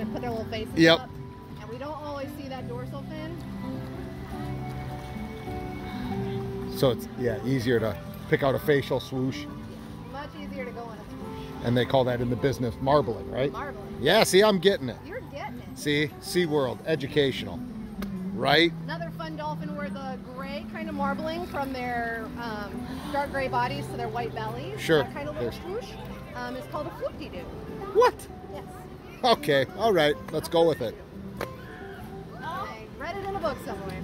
and put their little faces Yep. up. And we don't always see that dorsal fin. So it's yeah easier to pick out a facial swoosh, Much easier to go in a swoosh. and they call that in the business marbling, right? Marbling. Yeah. See, I'm getting it. You're getting it. See, SeaWorld, educational, right? Another fun dolphin were the gray kind of marbling from their um, dark gray bodies to their white bellies. Sure. That kind of little swoosh. Um, it's called a floop-de-doo. What? Yes. Okay. All right. Let's go with it. I read it in a book somewhere.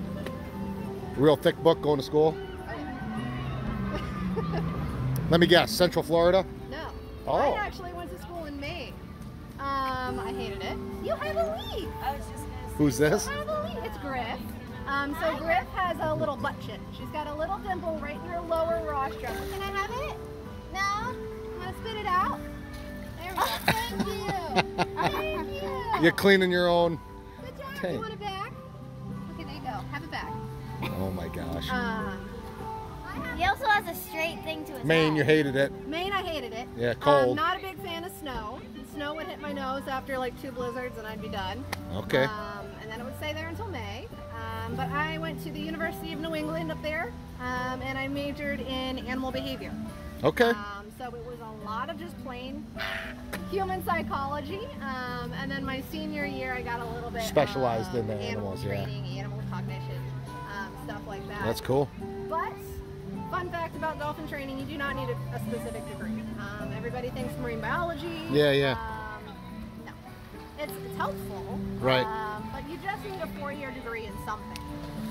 Real thick book going to school. Let me guess. Central Florida. No. Oh. I actually went to school in Maine. Um, I hated it. You have a lead. I was just gonna say. Who's this? I have a lead. It's Griff. Um, so Griff has a little butt chin. She's got a little dimple right in her lower rostrum. Can I have you. Thank you. You're cleaning your own. Good job. Tank. You want it back? Okay, there you go. Have it back. Oh my gosh. Um, He also has a straight thing to his Maine, head. you hated it. Maine, I hated it. Yeah, Um, cold. not a big fan of snow. Snow would hit my nose after like two blizzards and I'd be done. Okay. Um, and then it would stay there until May. Um, but I went to the University of New England up there um, and I majored in animal behavior. Okay. Um, so it was a lot of just plain human psychology. Um, and then my senior year, I got a little bit Specialized of in the animal animals, yeah. training, animal cognition, um, stuff like that. That's cool. But fun fact about dolphin training, you do not need a, a specific degree. Um, everybody thinks marine biology. Yeah, yeah. Um, no, it's, it's helpful. Right. Um, but you just need a four-year degree in something.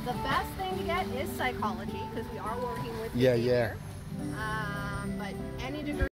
The best thing to get is psychology because we are working with Yeah, yeah. behavior. Um, but any degree.